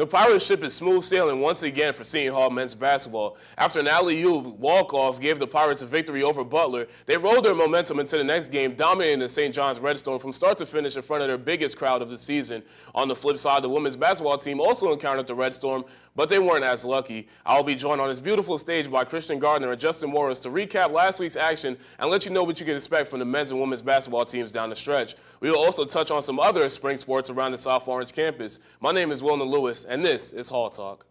The Pirate ship is smooth sailing once again for Seton Hall men's basketball. After an alley-oop walk-off gave the Pirates a victory over Butler, they rolled their momentum into the next game, dominating the St. John's Red Storm from start to finish in front of their biggest crowd of the season. On the flip side, the women's basketball team also encountered the Red Storm, but they weren't as lucky. I'll be joined on this beautiful stage by Christian Gardner and Justin Morris to recap last week's action and let you know what you can expect from the men's and women's basketball teams down the stretch. We will also touch on some other spring sports around the South Orange campus. My name is Wilnir Louis, and this is Hall Talk.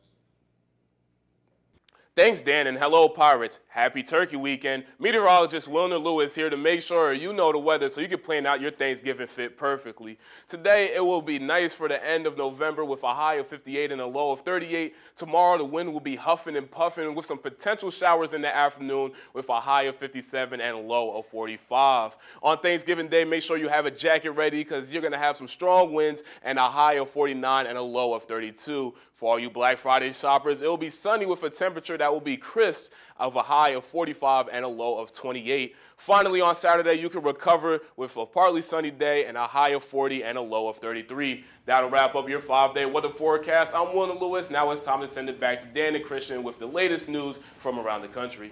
Thanks, Dan, and hello, Pirates. Happy Turkey Weekend. Meteorologist Wilnir Louis here to make sure you know the weather so you can plan out your Thanksgiving fit perfectly. Today, it will be nice for the end of November with a high of 58 and a low of 38. Tomorrow, the wind will be huffing and puffing with some potential showers in the afternoon with a high of 57 and a low of 45. On Thanksgiving Day, make sure you have a jacket ready because you're going to have some strong winds and a high of 49 and a low of 32. For all you Black Friday shoppers, it will be sunny with a temperature that will be crisp of a high of 45 and a low of 28. Finally, on Saturday, you can recover with a partly sunny day and a high of 40 and a low of 33. That'll wrap up your five-day weather forecast. I'm Wilnir Louis. Now it's time to send it back to Dan and Christian with the latest news from around the country.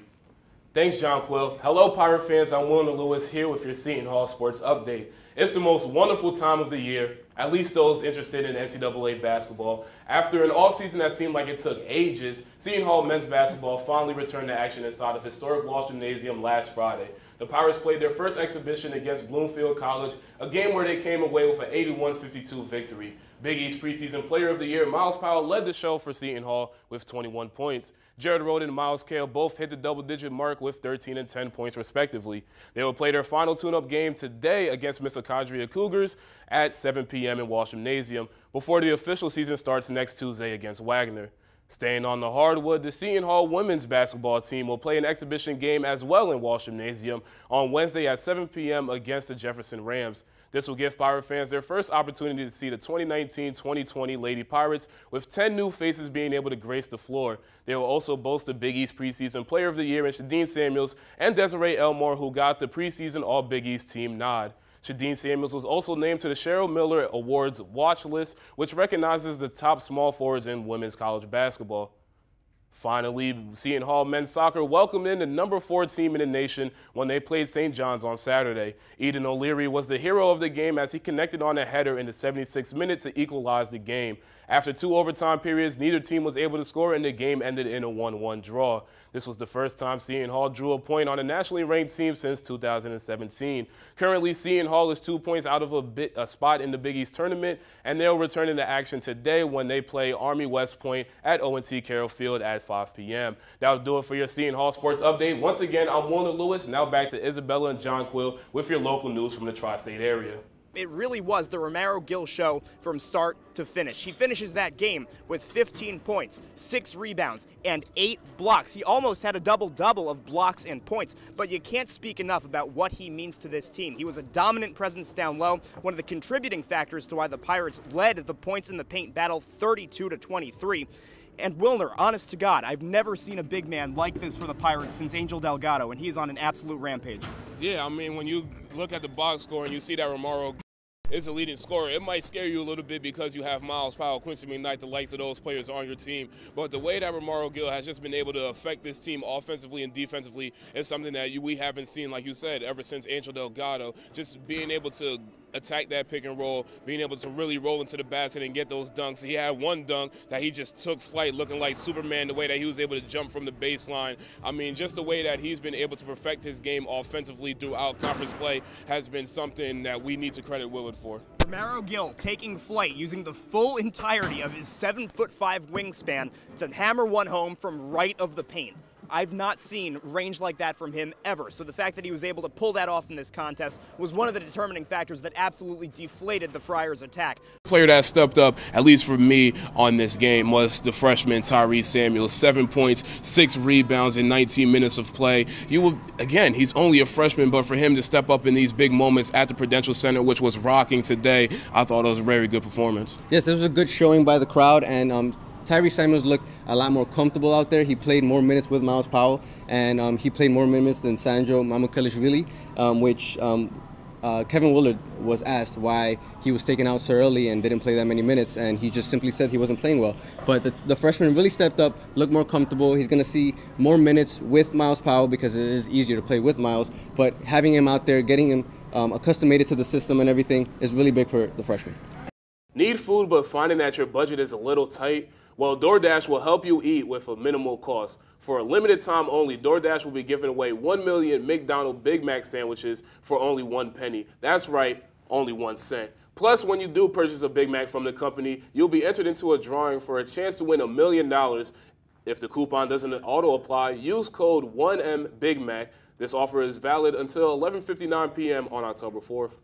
Thanks, John Quill. Hello, Pirate fans. I'm Wilnir Louis here with your Seton Hall Sports Update. It's the most wonderful time of the year, at least those interested in NCAA basketball. After an offseason that seemed like it took ages, Seton Hall men's basketball finally returned to action inside of historic Walsh Gymnasium last Friday. The Pirates played their first exhibition against Bloomfield College, a game where they came away with an 81-52 victory. Big East preseason player of the year, Myles Powell led the show for Seton Hall with 21 points. Jared Rhoden and Myles Cale both hit the double-digit mark with 13 and 10 points respectively. They will play their final tune-up game today against Misicavige Cougars at 7 p.m. in Walsh Gymnasium before the official season starts next Tuesday against Wagner. Staying on the hardwood, the Seton Hall women's basketball team will play an exhibition game as well in Walsh Gymnasium on Wednesday at 7 p.m. against the Jefferson Rams. This will give Pirate fans their first opportunity to see the 2019-2020 Lady Pirates, with 10 new faces being able to grace the floor. They will also boast the Big East preseason Player of the Year in Shadeen Samuels and Desiree Elmore, who got the preseason All Big East team nod. Shadeen Samuels was also named to the Cheryl Miller Awards watch list, which recognizes the top small forwards in women's college basketball. Finally, Seton Hall men's soccer welcomed in the number four team in the nation when they played St. John's on Saturday. Eden O'Leary was the hero of the game as he connected on a header in the 76th minute to equalize the game. After two overtime periods, neither team was able to score and the game ended in a 1-1 draw. This was the first time Seton Hall drew a point on a nationally ranked team since 2017. Currently, Seton Hall is two points out of a, bit, a spot in the Big East tournament, and they'll return into action today when they play Army West Point at Owen T. Carroll Field at 5 p.m. That'll do it for your Seton Hall Sports Update. Once again, I'm Wilnir Louis. Now back to Isabella and John Quill with your local news from the tri-state area it really was the Romaro Gill show from start to finish. He finishes that game with 15 points, six rebounds, and eight blocks. He almost had a double double of blocks and points, but you can't speak enough about what he means to this team. He was a dominant presence down low, one of the contributing factors to why the Pirates led the points in the paint battle 32 to 23. And Wilnir, honest to God, I've never seen a big man like this for the Pirates since Angel Delgado, and he's on an absolute rampage. Yeah, I mean, when you look at the box score and you see that Romaro is a leading scorer. It might scare you a little bit because you have Myles Powell, Quincy McKnight, the likes of those players on your team. But the way that Romaro Gill has just been able to affect this team offensively and defensively is something that you, we haven't seen, like you said, ever since Angel Delgado. Just being able to attack that pick and roll, being able to really roll into the basket and get those dunks. He had one dunk that he just took flight looking like Superman, the way that he was able to jump from the baseline. I mean, just the way that he's been able to perfect his game offensively throughout conference play has been something that we need to credit Willard for. Romaro Gill taking flight using the full entirety of his seven foot five wingspan to hammer one home from right of the paint. I've not seen range like that from him ever. So the fact that he was able to pull that off in this contest was one of the determining factors that absolutely deflated the Friars' attack. The player that stepped up, at least for me, on this game was the freshman Tyrese Samuels. Seven points, six rebounds in 19 minutes of play. You will again, he's only a freshman, but for him to step up in these big moments at the Prudential Center, which was rocking today, I thought it was a very good performance. Yes, it was a good showing by the crowd, and um, Tyrese Samuels looked a lot more comfortable out there. He played more minutes with Myles Powell, and um, he played more minutes than Sandro Mamukelashvili, um, which um, uh, Kevin Willard was asked why he was taken out so early and didn't play that many minutes, and he just simply said he wasn't playing well. But the, the freshman really stepped up, looked more comfortable. He's going to see more minutes with Myles Powell because it is easier to play with Myles, But having him out there, getting him um, accustomed to the system and everything is really big for the freshman. Need food, but finding that your budget is a little tight? Well, DoorDash will help you eat with a minimal cost. For a limited time only, DoorDash will be giving away 1 million McDonald Big Mac sandwiches for only one penny. That's right, only one cent. Plus, when you do purchase a Big Mac from the company, you'll be entered into a drawing for a chance to win a million dollars. If the coupon doesn't auto apply, use code 1M Big Mac. This offer is valid until 11:59 p.m. on October 4th.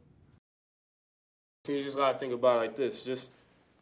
You just gotta think about it like this: just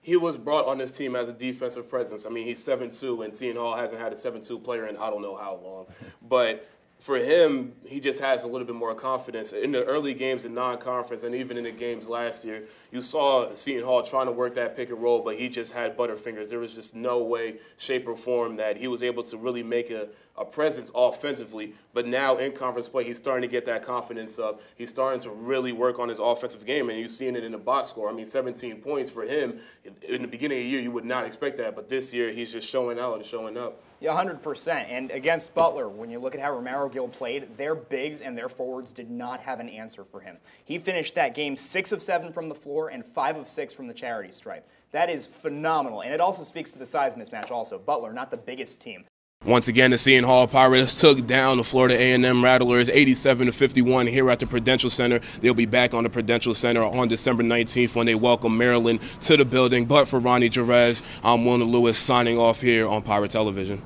he was brought on this team as a defensive presence. I mean, he's 7'2", and Seton Hall hasn't had a 7'2 player in I don't know how long. But for him, he just has a little bit more confidence. In the early games in non-conference and even in the games last year, you saw Seton Hall trying to work that pick and roll, but he just had butterfingers. There was just no way, shape, or form that he was able to really make a, a presence offensively. But now in conference play, he's starting to get that confidence up. He's starting to really work on his offensive game, and you're seeing it in the box score. I mean, 17 points for him. In the beginning of the year, you would not expect that, but this year, he's just showing out and showing up. Yeah, 100%. And against Butler, when you look at how Romaro Gill played, their bigs and their forwards did not have an answer for him. He finished that game 6 of 7 from the floor and 5 of 6 from the charity stripe. That is phenomenal. And it also speaks to the size mismatch also. Butler, not the biggest team. Once again, the Seton Hall Pirates took down the Florida A&M Rattlers 87 to 51 here at the Prudential Center. They'll be back on the Prudential Center on December 19th when they welcome Maryland to the building. But for Ronnie Jerez, I'm Wilnir Louis signing off here on Pirate Television.